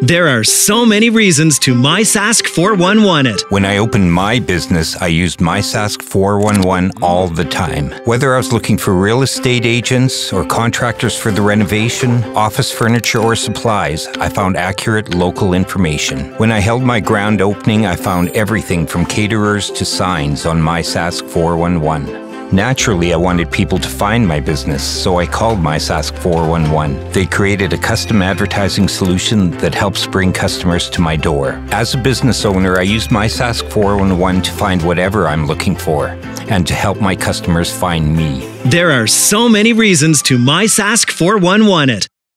There are so many reasons to MySask 411 it. When I opened my business, I used MySask 411 all the time. Whether I was looking for real estate agents or contractors for the renovation, office furniture, or supplies, I found accurate local information. When I held my grand opening, I found everything from caterers to signs on MySask 411. Naturally, I wanted people to find my business, so I called MySask 411. They created a custom advertising solution that helps bring customers to my door. As a business owner, I used MySask 411 to find whatever I'm looking for and to help my customers find me. There are so many reasons to MySask 411 it.